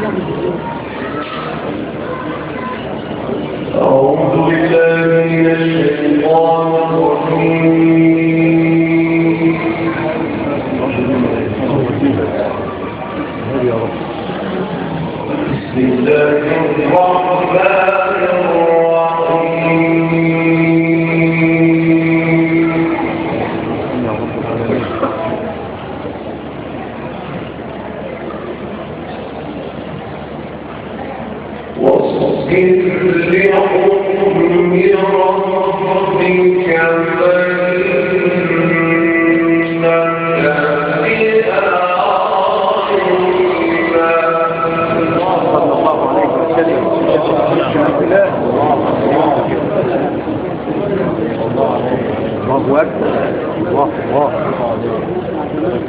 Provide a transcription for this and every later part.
la الله أكبر الله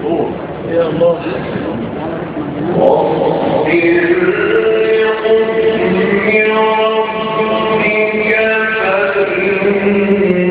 الله. يا الله وَإِنَّ قُلْ يَا رَبِّ كَفَرْنَا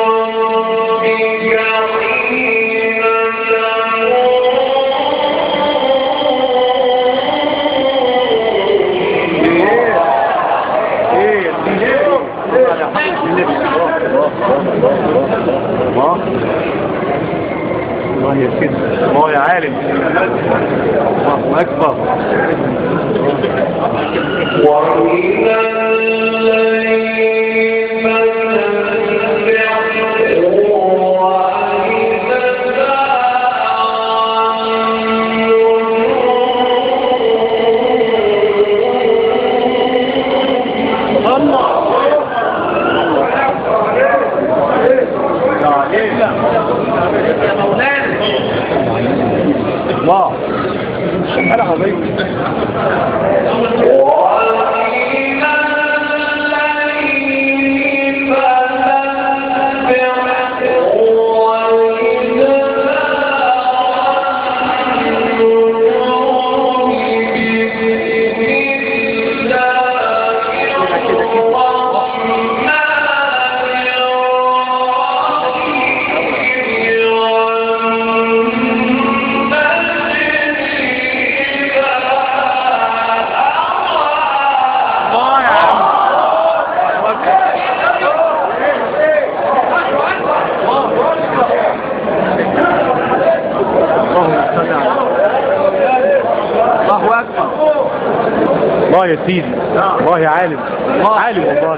الله يا سيدي. الله يا عالم. عالم والله.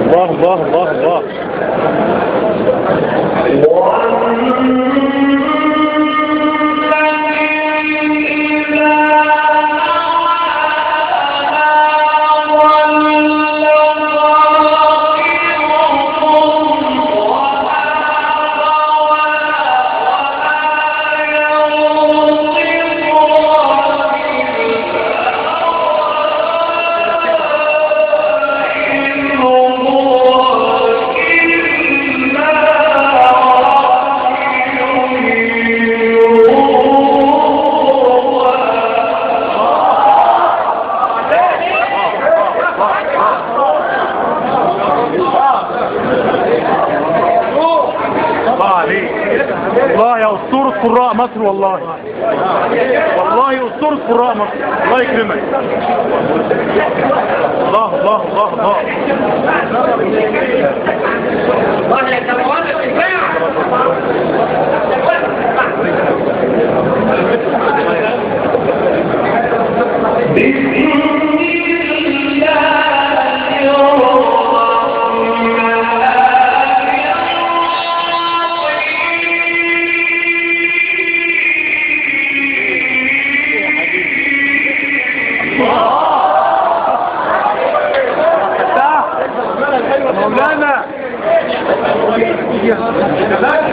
الله الله الله الله. قراء مصر والله. والله أسطورة قراء مصر. الله يكرمك. الله الله الله الله. والله يا الله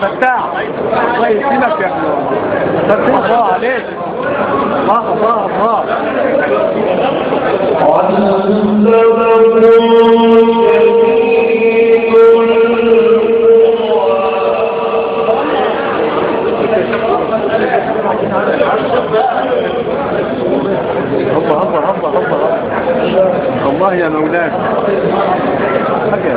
فتاح. الله يسلمك يا فتاح الله عليك. الله الله الله هبا هبا هبا هبا الله يا مولانا. حاجة.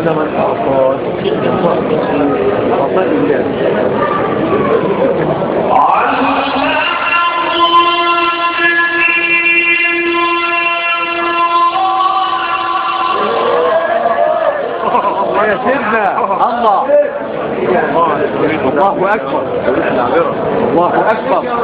هذا من أعطى أعطى الله الله يا سيدنا الله الله أكبر. الله أكبر.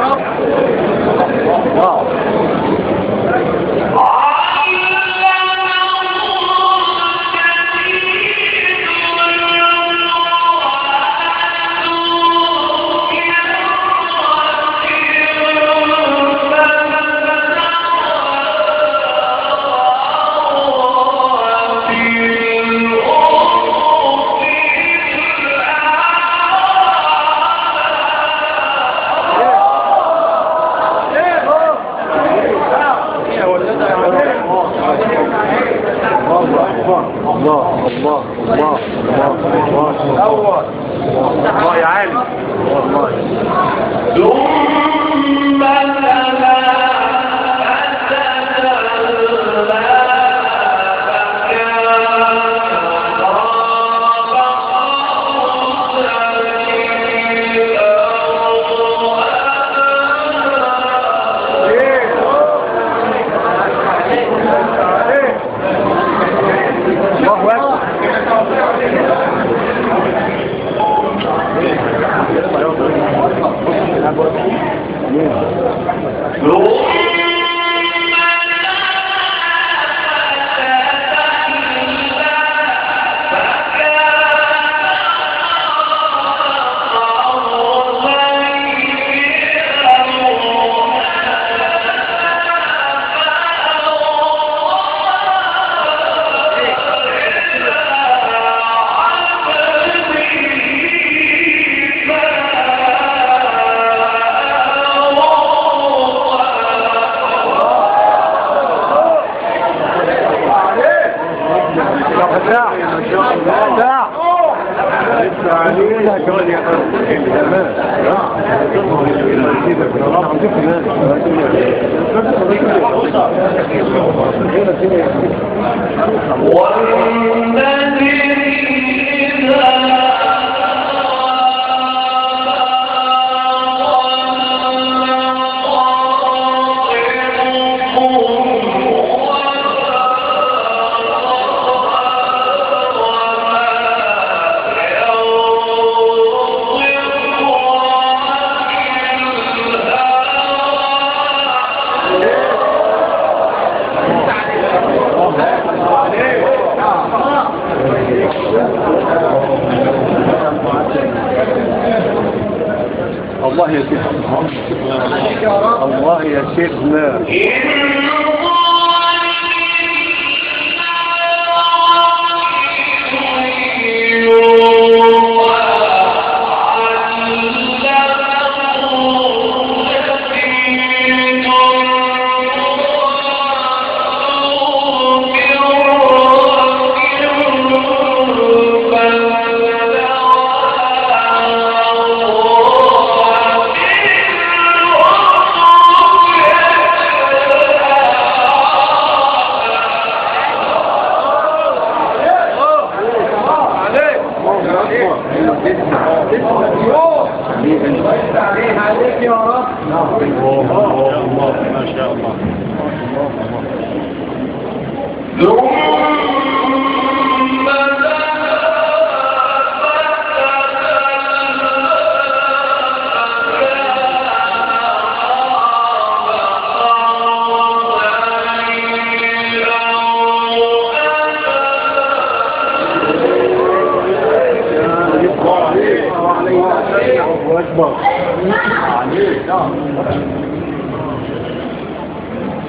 뭐 아니, 야.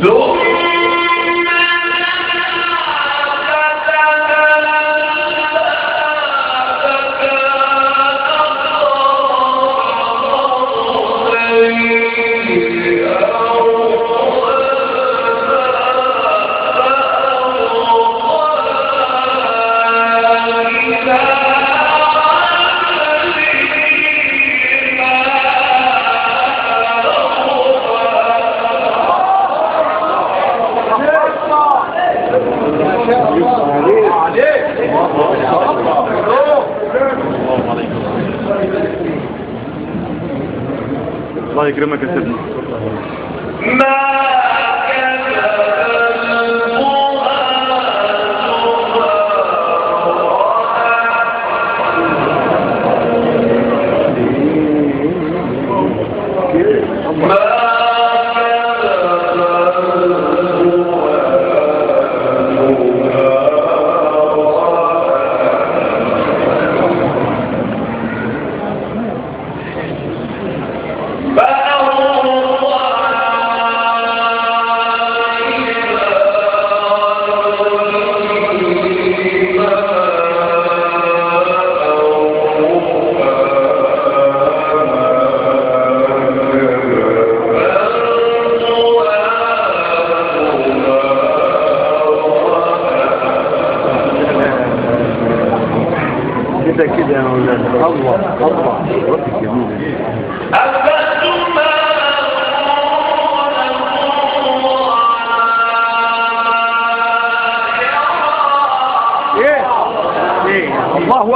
로! الله يكرمك يا سيدنا.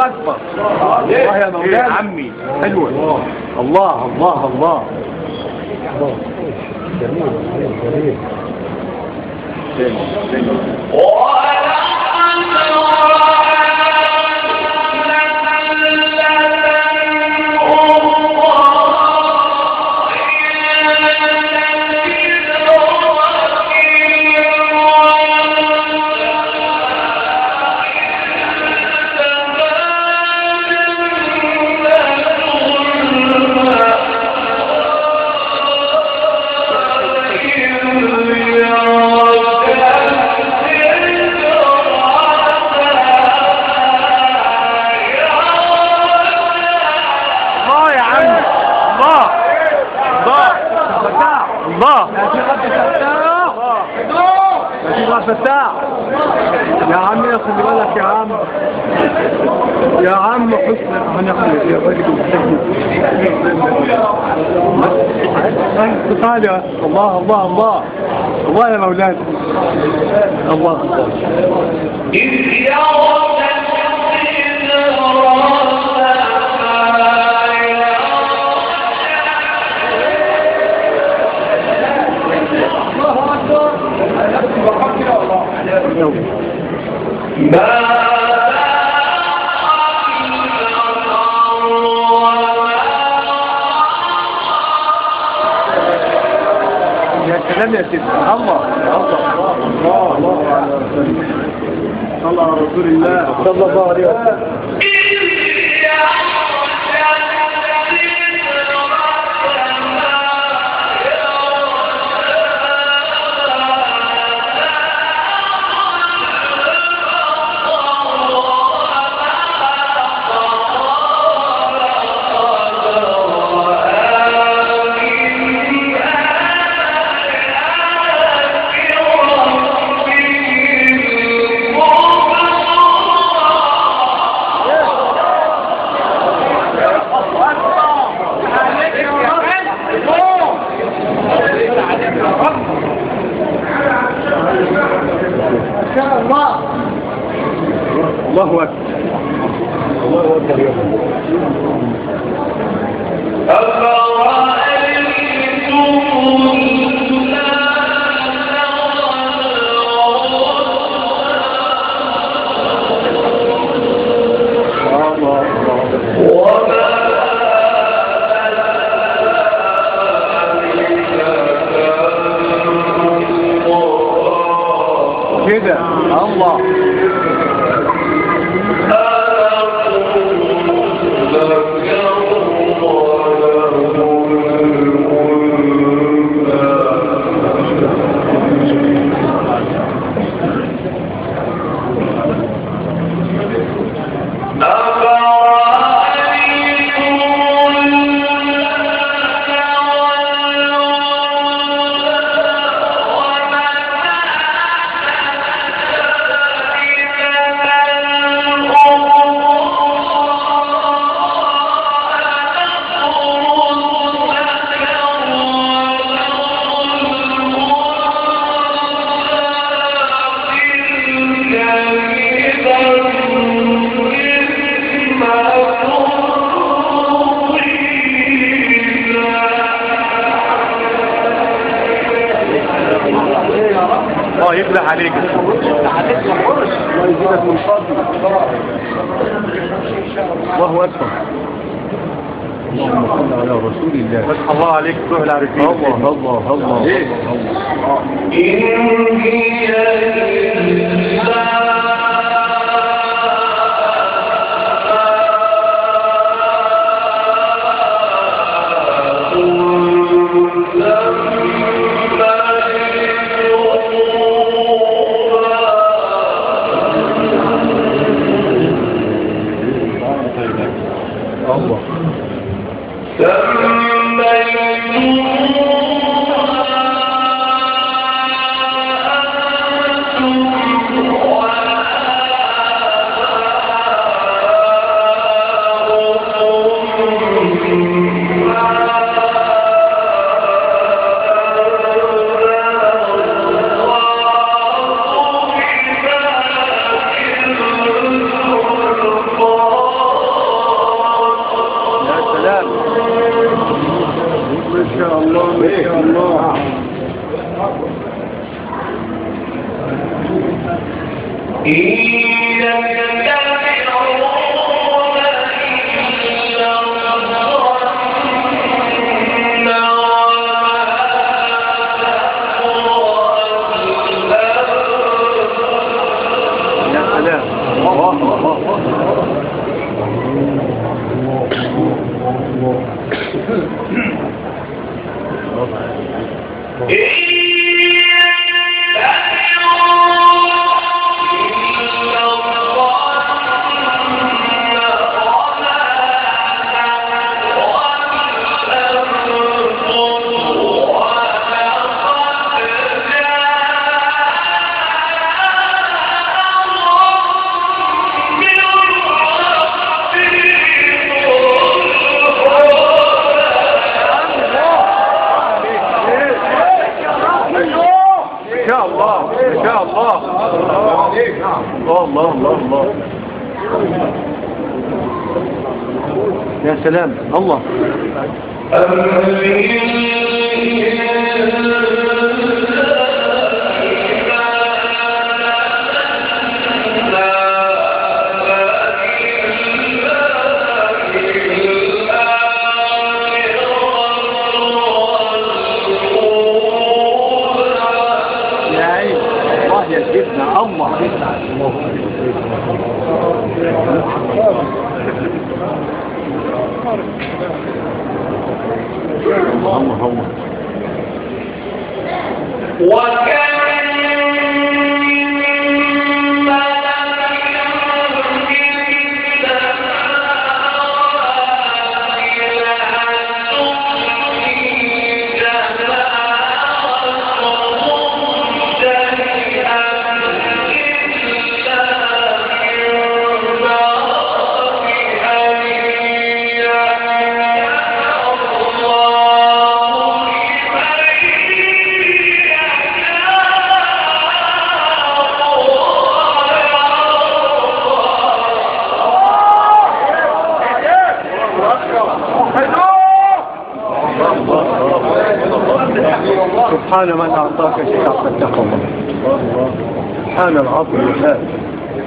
الله أكبر. الله يا مولانا. عمي. حلوة. الله الله الله. الله. يا الله الله الله. الله يا مولانا. الله يا سيدي الله الله الله الله على رسول الله صلى الله عليه وسلم الله يفتح عليك. الله الله أكبر. اللهم صل على رسول الله فتح الله عليك تروح العارفين. الله الله الله إيه؟ الله. الله يا سلام. الله. الله الله. الله الله سبحان من أعطاك شيء أعطته سبحان العظيم والهاد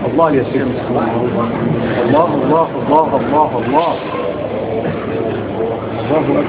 الله يسير. الله الله الله الله الله. الله أكبر.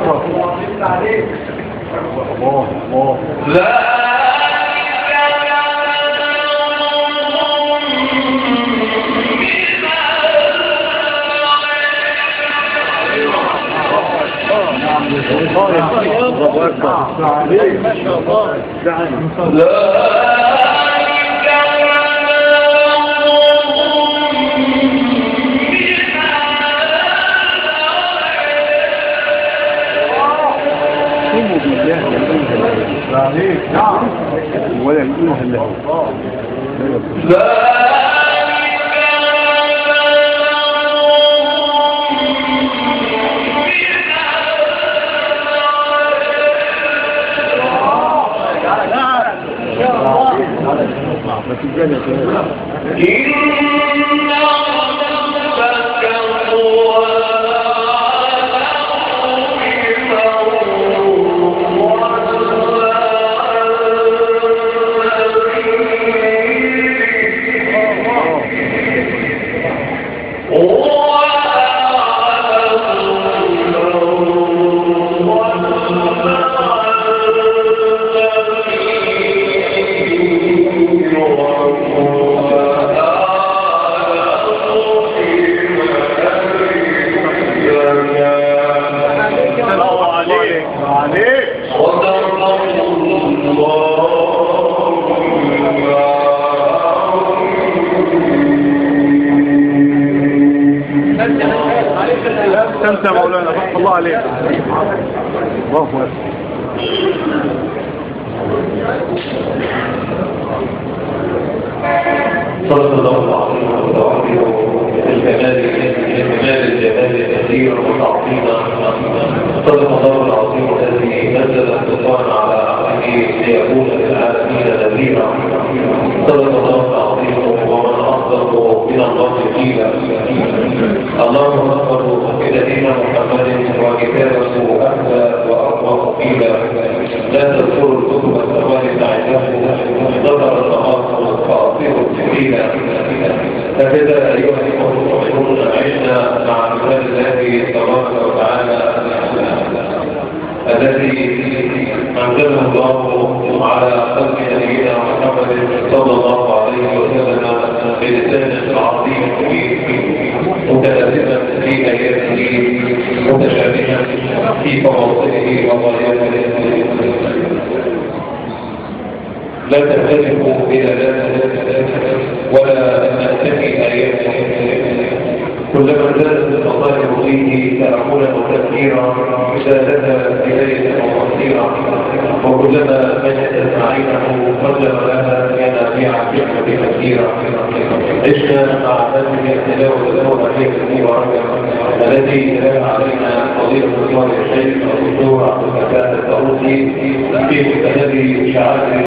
الله الله الله. أكبر عليك ما شاء لا الله ولا إلا الله بس الجنة يا مولانا فتح الله عليك. الله اكبر صلى الله عليه وسلم الكمال الكمال الجمال الكثير والتعظيم صدق الله العظيم الذي نزل السلطان على عبده ليكون للعالمين نذيرا. صدق الله اصدق من الله قيلا. اللهم صل إلى دين محمد وكتابه اهدى وأقوى قيلا. لا تذكر الكتب الثواني عنده ظهر التقاصر فاصير السبيلا أيها الإخوة المؤمنون عشنا مع مثال الله تبارك وتعالى الذي أنزله الله على قلب نبينا محمد صلى الله عليه وسلم. بلسان عظيم متلازما في اياته متشابها في فواصله وغاياته لا تختلف إلى لا ولا نأتي آياته. كلما زادت المصائب فيه تأملا وتفكيرا زادتها بداية ومصيرا وكلما مجد معينه قدم لها ينابيع حكمة كثيرة عشنا مع هذه التلاوة الأولى سنين ورجع التي تلاها علينا فضيلة الإمام الشيخ الدكتور عبد الفتاح الطاووسي في مستند شعائر